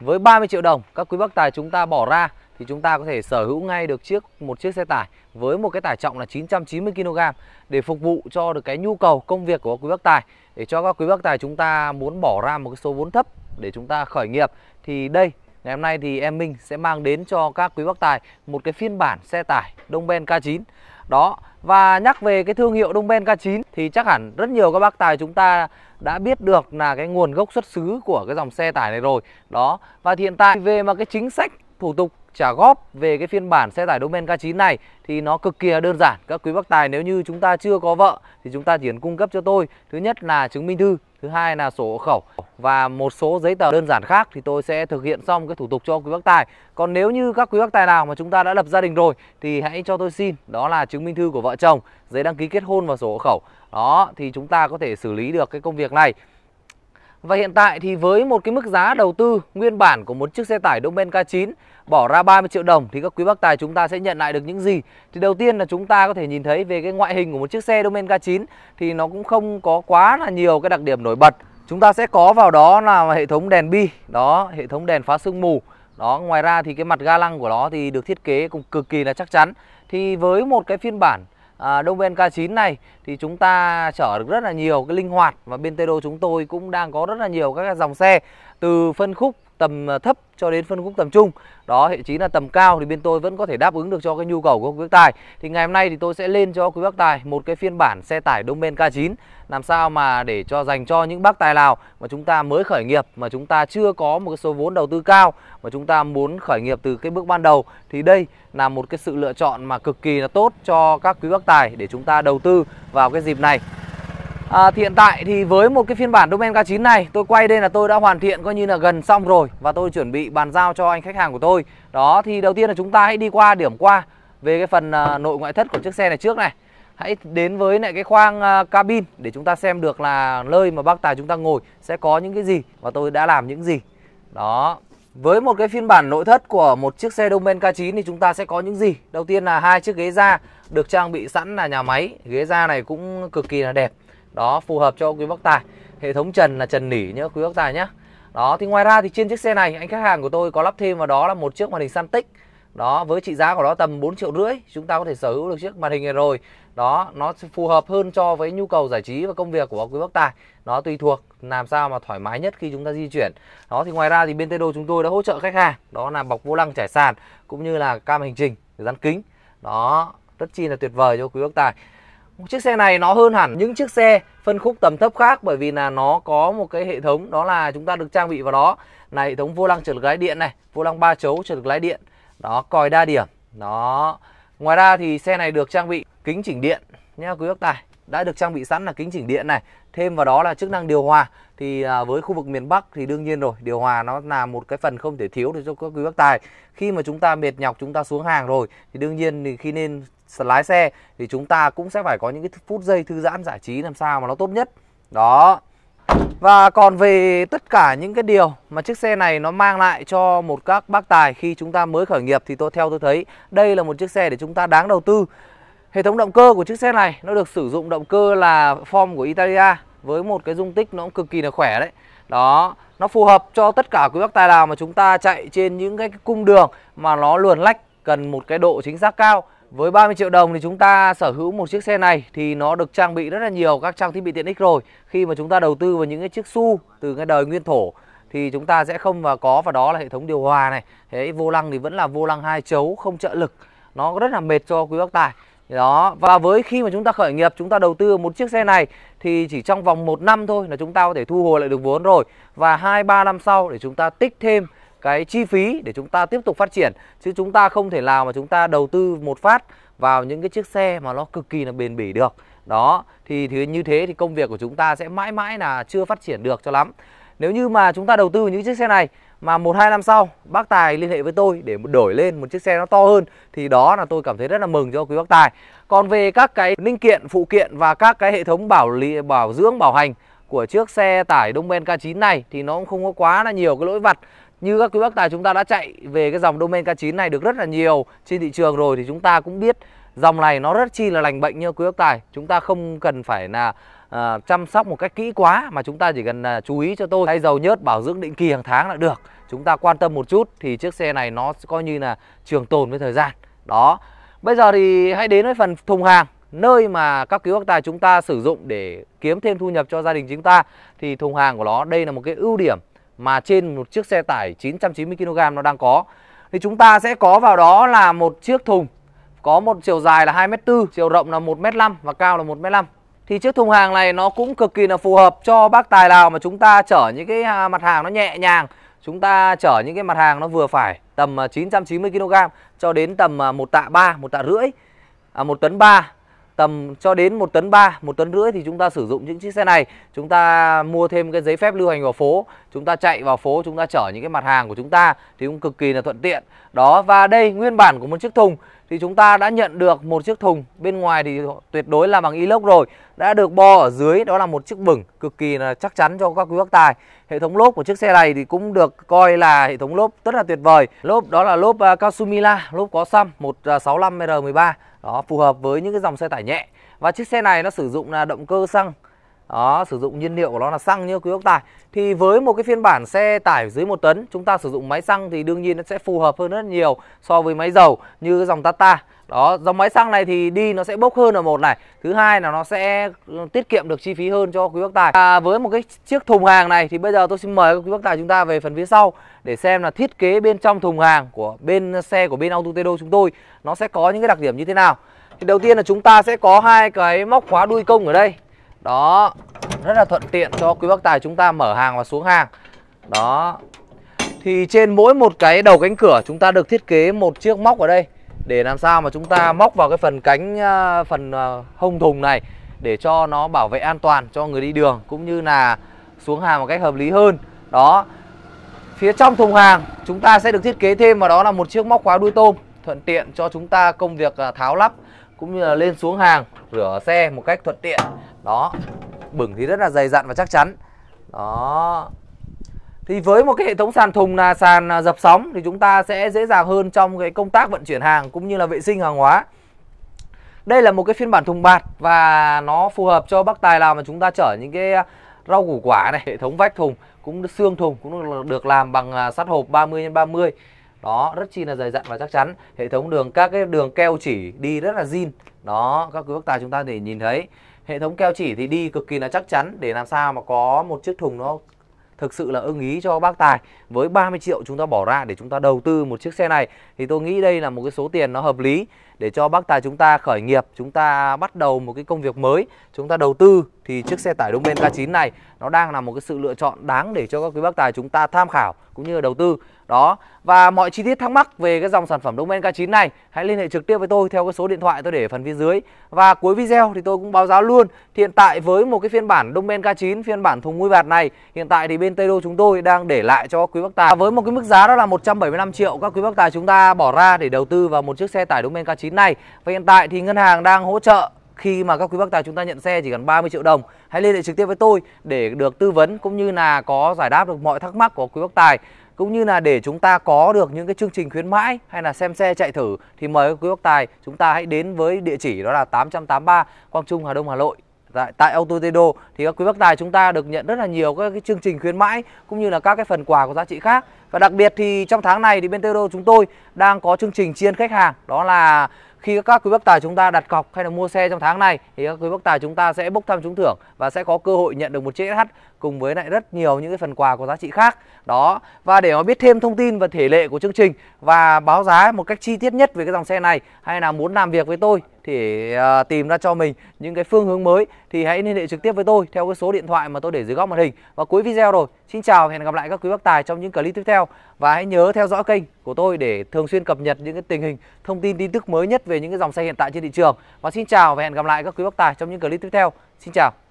với 30 triệu đồng, các quý bác tài chúng ta bỏ ra thì chúng ta có thể sở hữu ngay được chiếc, một chiếc xe tải với một cái tải trọng là 990 kg để phục vụ cho được cái nhu cầu công việc của quý bác tài. Để cho các quý bác tài chúng ta muốn bỏ ra một cái số vốn thấp để chúng ta khởi nghiệp thì đây, ngày hôm nay thì em Minh sẽ mang đến cho các quý bác tài một cái phiên bản xe tải Đông Ben K9 đó và nhắc về cái thương hiệu Đông Ben K9 thì chắc hẳn rất nhiều các bác tài chúng ta đã biết được là cái nguồn gốc xuất xứ của cái dòng xe tải này rồi đó và hiện tại về mà cái chính sách thủ tục trả góp về cái phiên bản xe tải Domen K9 này thì nó cực kỳ đơn giản. Các quý bác tài nếu như chúng ta chưa có vợ thì chúng ta chỉ cần cung cấp cho tôi. Thứ nhất là chứng minh thư, thứ hai là sổ hộ khẩu và một số giấy tờ đơn giản khác thì tôi sẽ thực hiện xong cái thủ tục cho quý bác tài. Còn nếu như các quý bác tài nào mà chúng ta đã lập gia đình rồi thì hãy cho tôi xin đó là chứng minh thư của vợ chồng, giấy đăng ký kết hôn và sổ hộ khẩu. Đó thì chúng ta có thể xử lý được cái công việc này. Và hiện tại thì với một cái mức giá đầu tư nguyên bản của một chiếc xe tải Domain K9 bỏ ra 30 triệu đồng thì các quý bác tài chúng ta sẽ nhận lại được những gì? Thì đầu tiên là chúng ta có thể nhìn thấy về cái ngoại hình của một chiếc xe Domain K9 thì nó cũng không có quá là nhiều cái đặc điểm nổi bật. Chúng ta sẽ có vào đó là hệ thống đèn bi, đó, hệ thống đèn phá sương mù. Đó, ngoài ra thì cái mặt ga lăng của nó thì được thiết kế cũng cực kỳ là chắc chắn. Thì với một cái phiên bản à, Đông Ben K9 này thì chúng ta chở được rất là nhiều cái linh hoạt và bên Tê chúng tôi cũng đang có rất là nhiều các dòng xe từ phân khúc tầm à, thấp cho đến phân khúc tầm trung. Đó, hệ chí là tầm cao thì bên tôi vẫn có thể đáp ứng được cho cái nhu cầu của quý bác tài. Thì ngày hôm nay thì tôi sẽ lên cho quý bác tài một cái phiên bản xe tải Đông Ben K9 làm sao mà để cho dành cho những bác tài nào mà chúng ta mới khởi nghiệp, mà chúng ta chưa có một cái số vốn đầu tư cao, mà chúng ta muốn khởi nghiệp từ cái bước ban đầu. Thì đây là một cái sự lựa chọn mà cực kỳ là tốt cho các quý bác tài để chúng ta đầu tư vào cái dịp này. À, thì hiện tại thì với một cái phiên bản Domain K9 này tôi quay đây là tôi đã hoàn thiện coi như là gần xong rồi và tôi chuẩn bị bàn giao cho anh khách hàng của tôi. Đó thì đầu tiên là chúng ta hãy đi qua điểm qua về cái phần à, nội ngoại thất của chiếc xe này trước này. Hãy đến với lại cái khoang à, cabin để chúng ta xem được là nơi mà bác tài chúng ta ngồi sẽ có những cái gì và tôi đã làm những gì. Đó. Với một cái phiên bản nội thất của một chiếc xe Domain K9 thì chúng ta sẽ có những gì? Đầu tiên là hai chiếc ghế da được trang bị sẵn là nhà máy. Ghế da này cũng cực kỳ là đẹp đó, phù hợp cho quý bác tài. Hệ thống trần là trần nỉ nhá, quý bác tài nhá. Đó, thì ngoài ra thì trên chiếc xe này, anh khách hàng của tôi có lắp thêm vào đó là một chiếc màn hình Santic đó, với trị giá của nó tầm 4 triệu rưỡi, chúng ta có thể sở hữu được chiếc màn hình này rồi. Đó, nó phù hợp hơn cho với nhu cầu giải trí và công việc của quý bác tài. Nó tùy thuộc làm sao mà thoải mái nhất khi chúng ta di chuyển. Đó, thì ngoài ra thì bên Tedo chúng tôi đã hỗ trợ khách hàng. Đó là bọc vô lăng trải sàn, cũng như là cam hành trình, dán kính. Đó, rất chi là tuyệt vời cho quý bác tài. Chiếc xe này nó hơn hẳn những chiếc xe phân khúc tầm thấp khác bởi vì là nó có một cái hệ thống đó là chúng ta được trang bị vào đó là hệ thống vô lăng trợ lực lái điện này, vô lăng ba chấu trợ lực lái điện. Đó, còi đa điểm. Đó. Ngoài ra thì xe này được trang bị kính chỉnh điện nha quý bác tài. Đã được trang bị sẵn là kính chỉnh điện này, thêm vào đó là chức năng điều hòa. Thì à, với khu vực miền Bắc thì đương nhiên rồi, điều hòa nó là một cái phần không thể thiếu để cho các quý bác tài. Khi mà chúng ta mệt nhọc chúng ta xuống hàng rồi thì đương nhiên thì khi nên lái xe thì chúng ta cũng sẽ phải có những cái phút giây thư giãn giải trí làm sao mà nó tốt nhất đó và còn về tất cả những cái điều mà chiếc xe này nó mang lại cho một các bác tài khi chúng ta mới khởi nghiệp thì tôi theo tôi thấy đây là một chiếc xe để chúng ta đáng đầu tư. Hệ thống động cơ của chiếc xe này nó được sử dụng động cơ là form của Italia với một cái dung tích nó cũng cực kỳ là khỏe đấy. Đó, nó phù hợp cho tất cả quý bác tài nào mà chúng ta chạy trên những cái cung đường mà nó luồn lách cần một cái độ chính xác cao với 30 triệu đồng thì chúng ta sở hữu một chiếc xe này thì nó được trang bị rất là nhiều các trang thiết bị tiện ích rồi. Khi mà chúng ta đầu tư vào những cái chiếc su từ cái đời nguyên thổ thì chúng ta sẽ không và có và đó là hệ thống điều hòa này. Thế vô lăng thì vẫn là vô lăng hai chấu không trợ lực. Nó rất là mệt cho quý bác tài. Đó, và với khi mà chúng ta khởi nghiệp, chúng ta đầu tư một chiếc xe này thì chỉ trong vòng một năm thôi là chúng ta có thể thu hồi lại được vốn rồi. Và 2 3 năm sau để chúng ta tích thêm cái chi phí để chúng ta tiếp tục phát triển. Chứ chúng ta không thể nào mà chúng ta đầu tư một phát vào những cái chiếc xe mà nó cực kỳ là bền bỉ được. Đó thì, thì như thế thì công việc của chúng ta sẽ mãi mãi là chưa phát triển được cho lắm. Nếu như mà chúng ta đầu tư những chiếc xe này mà một hai năm sau, bác tài liên hệ với tôi để đổi lên một chiếc xe nó to hơn, thì đó là tôi cảm thấy rất là mừng cho quý bác tài. Còn về các cái linh kiện, phụ kiện và các cái hệ thống bảo lý bảo dưỡng, bảo hành của chiếc xe tải Đông Ben K9 này thì nó cũng không có quá là nhiều cái lỗi vặt. Như các quý bác tài chúng ta đã chạy về cái dòng Domain K9 này được rất là nhiều trên thị trường rồi thì chúng ta cũng biết dòng này nó rất chi là lành bệnh như quý bác tài. Chúng ta không cần phải là à, chăm sóc một cách kỹ quá mà chúng ta chỉ cần à, chú ý cho tôi. Thay dầu nhớt bảo dưỡng định kỳ hàng tháng là được. Chúng ta quan tâm một chút thì chiếc xe này nó coi như là trường tồn với thời gian. Đó. Bây giờ thì hãy đến với phần thùng hàng nơi mà các cứu bác tài chúng ta sử dụng để kiếm thêm thu nhập cho gia đình chúng ta. Thì thùng hàng của nó đây là một cái ưu điểm mà trên một chiếc xe tải 990 kg nó đang có. Thì chúng ta sẽ có vào đó là một chiếc thùng có một chiều dài là 2m4, chiều rộng là 1m5 và cao là 1m5. Thì chiếc thùng hàng này nó cũng cực kỳ là phù hợp cho bác tài nào mà chúng ta chở những cái à, mặt hàng nó nhẹ nhàng Chúng ta chở những cái mặt hàng nó vừa phải tầm à, 990 kg cho đến tầm à, 1 tạ 3, 1 tạ rưỡi, à, 1 tấn 3 tầm cho đến 1 tấn 3, 1 tấn rưỡi thì chúng ta sử dụng những chiếc xe này. Chúng ta mua thêm cái giấy phép lưu hành vào phố, chúng ta chạy vào phố, chúng ta chở những cái mặt hàng của chúng ta thì cũng cực kỳ là thuận tiện. Đó và đây nguyên bản của một chiếc thùng thì chúng ta đã nhận được một chiếc thùng. Bên ngoài thì tuyệt đối là bằng inox rồi. Đã được bo ở dưới đó là một chiếc bửng cực kỳ là chắc chắn cho các quý bác tài. Hệ thống lốp của chiếc xe này thì cũng được coi là hệ thống lốp rất là tuyệt vời. Lốp đó là lốp uh, Kasumila lốp có xăm 165 à, R13 đó phù hợp với những cái dòng xe tải nhẹ. Và chiếc xe này nó sử dụng là động cơ xăng đó sử dụng nhiên liệu của nó là xăng như quý bác tài. Thì với một cái phiên bản xe tải dưới 1 tấn chúng ta sử dụng máy xăng thì đương nhiên nó sẽ phù hợp hơn rất nhiều so với máy dầu như cái dòng Tata. Đó dòng máy xăng này thì đi nó sẽ bốc hơn là một này. Thứ hai là nó sẽ ừ, tiết kiệm được chi phí hơn cho quý bác tài. À, với một cái chiếc thùng hàng này thì bây giờ tôi xin mời quý bác tài chúng ta về phần phía sau để xem là thiết kế bên trong thùng hàng của bên xe của bên Autotedo chúng tôi nó sẽ có những cái đặc điểm như thế nào. Thì đầu tiên là chúng ta sẽ có hai cái móc khóa đuôi công ở đây đó, rất là thuận tiện cho quý bác tài chúng ta mở hàng và xuống hàng. Đó. Thì trên mỗi một cái đầu cánh cửa chúng ta được thiết kế một chiếc móc ở đây để làm sao mà chúng ta móc vào cái phần cánh à, phần à, hông thùng này để cho nó bảo vệ an toàn cho người đi đường cũng như là xuống hàng một cách hợp lý hơn. Đó. Phía trong thùng hàng chúng ta sẽ được thiết kế thêm vào đó là một chiếc móc khóa đuôi tôm thuận tiện cho chúng ta công việc à, tháo lắp cũng như là lên xuống hàng, rửa xe một cách thuận tiện đó. Bửng thì rất là dày dặn và chắc chắn. Đó. Thì với một cái hệ thống sàn thùng là sàn à, dập sóng thì chúng ta sẽ dễ dàng hơn trong cái công tác vận chuyển hàng cũng như là vệ sinh hàng hóa. Đây là một cái phiên bản thùng bạt và nó phù hợp cho bác tài nào mà chúng ta chở những cái à, rau củ quả này, hệ thống vách thùng cũng xương thùng cũng được làm bằng à, sắt hộp 30 x 30 đó, rất chi là dày dặn và chắc chắn. Hệ thống đường, các cái đường keo chỉ đi rất là zin. Đó, các quý bác tài chúng ta để nhìn thấy hệ thống keo chỉ thì đi cực kỳ là chắc chắn, để làm sao mà có một chiếc thùng nó thực sự là ưng ý cho bác tài. Với 30 triệu chúng ta bỏ ra để chúng ta đầu tư một chiếc xe này, thì tôi nghĩ đây là một cái số tiền nó hợp lý để cho bác tài chúng ta khởi nghiệp, chúng ta bắt đầu một cái công việc mới, chúng ta đầu tư. Thì chiếc xe tải Đông bên K9 này, nó đang là một cái sự lựa chọn đáng để cho các quý bác tài chúng ta tham khảo cũng như là đầu tư. Đó. Và mọi chi tiết thắc mắc về cái dòng sản phẩm Đông Ben K9 này, hãy liên hệ trực tiếp với tôi theo cái số điện thoại tôi để ở phần phía dưới. Và cuối video thì tôi cũng báo giá luôn. Hiện tại với một cái phiên bản Đông Ben K9 phiên bản thùng mũi bạt này, hiện tại thì bên Tây Đô chúng tôi đang để lại cho quý bác tài. Với một cái mức giá đó là 175 triệu, các quý bác tài chúng ta bỏ ra để đầu tư vào một chiếc xe tải Đông Ben K9 này. Và hiện tại thì ngân hàng đang hỗ trợ khi mà các quý bác tài chúng ta nhận xe chỉ cần 30 triệu đồng. Hãy liên hệ trực tiếp với tôi để được tư vấn cũng như là có giải đáp được mọi thắc mắc của quý bác tài. Cũng như là để chúng ta có được những cái chương trình khuyến mãi hay là xem xe chạy thử thì mời quý bác tài chúng ta hãy đến với địa chỉ đó là 883 Quang Trung, Hà Đông, Hà Nội. Tại tại Autotedo thì các quý bác tài chúng ta được nhận rất là nhiều các cái chương trình khuyến mãi cũng như là các cái phần quà có giá trị khác. Và đặc biệt thì trong tháng này thì bên Tedo chúng tôi đang có chương trình chiên khách hàng, đó là khi các quý bác tài chúng ta đặt cọc hay là mua xe trong tháng này, thì các quý bác tài chúng ta sẽ bốc thăm trúng thưởng và sẽ có cơ hội nhận được một chiếc SH cùng với lại rất nhiều những cái phần quà có giá trị khác. Đó, và để mà biết thêm thông tin và thể lệ của chương trình và báo giá một cách chi tiết nhất về cái dòng xe này, hay là muốn làm việc với tôi thì uh, tìm ra cho mình những cái phương hướng mới thì hãy liên hệ trực tiếp với tôi theo cái số điện thoại mà tôi để dưới góc màn hình. Và cuối video rồi. Xin chào và hẹn gặp lại các quý bác tài trong những clip tiếp theo. Và hãy nhớ theo dõi kênh của tôi để thường xuyên cập nhật những cái tình hình thông tin tin tức mới nhất về những cái dòng xe hiện tại trên thị trường. Và xin chào và hẹn gặp lại các quý bác tài trong những clip tiếp theo. Xin chào.